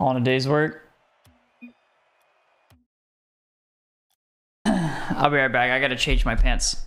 On a day's work. I'll be right back. I gotta change my pants.